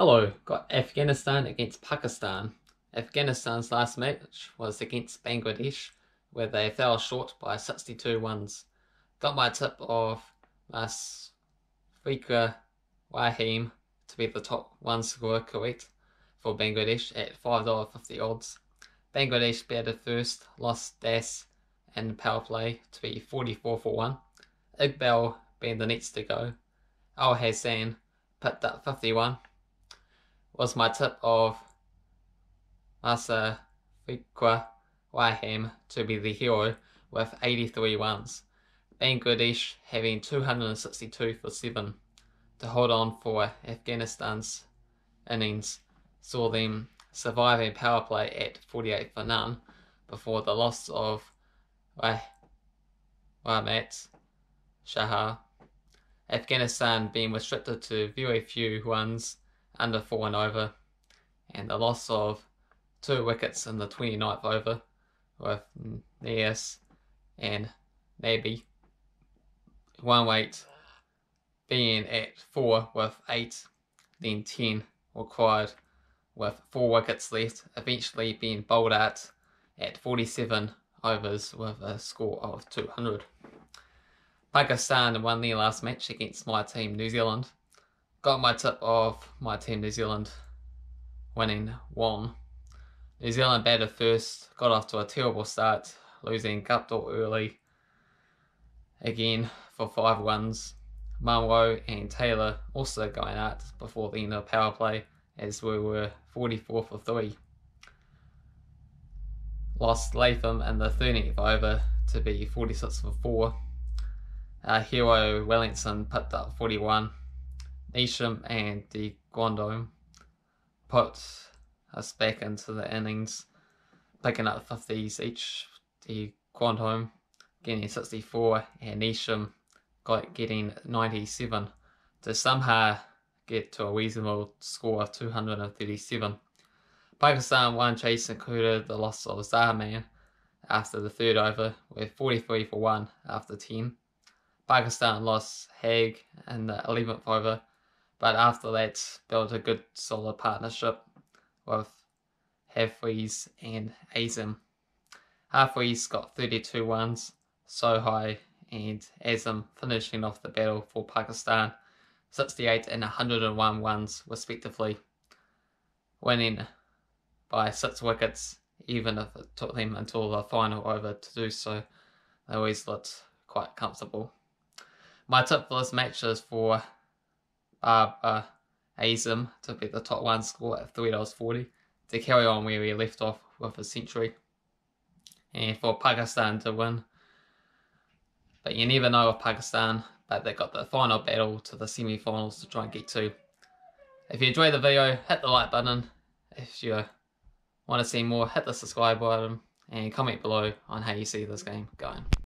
Hello, got Afghanistan against Pakistan. Afghanistan's last match was against Bangladesh, where they fell short by 62 runs. Got my tip of Mushfiqur Rahim to be the top one scorer correct for Bangladesh at $5.50 odds. Bangladesh batted first, lost Das and power play to be 44 for 1. Iqbal being the next to go. Al Hasan picked up 51 was my tip of Masa Fikwa Waham to be the hero with 83 runs. Bangladesh having 262 for 7 to hold on for Afghanistan's innings saw them survive a power play at 48 for none before the loss of Rahmat Shah. Afghanistan being restricted to very few runs under four and over, and the loss of two wickets in the 29th over with Nias and Nabi. One weight being at four with eight, then 10 required with four wickets left, eventually being bowled out at 47 overs with a score of 200. Pakistan won their last match against my team New Zealand got my tip of my team New Zealand winning one. New Zealand batted first, got off to a terrible start, losing Guptill early again for five runs. And Taylor also going out before the end of power play as we were 44 for 3. Lost Latham in the 13th over to be 46 for 4. Uh, Hero Wellington picked up 41 Neesham and de Grandhomme put us back into the innings, picking up 50s each. de Grandhomme getting 64 and Neesham got getting 97 to somehow get to a reasonable score of 237. Pakistan one chase included the loss of Zaman after the third over with 43 for 1 after 10. Pakistan lost Haq in the 11th over but after that, built a good solid partnership with Hafeez and Azam. Hafeez got 32 runs, Sohail and Azam finishing off the battle for Pakistan 68 and 101 runs respectively, winning by 6 wickets even if it took them until the final over to do so. They always looked quite comfortable. My tip for this match is for uh, uh, to be the top one score at $3.40 to carry on where we left off with a century and for Pakistan to win. But you never know with Pakistan, but they got the final battle to the semi-finals to try and get to. If you enjoyed the video, hit the like button. If you want to see more, hit the subscribe button and comment below on how you see this game going.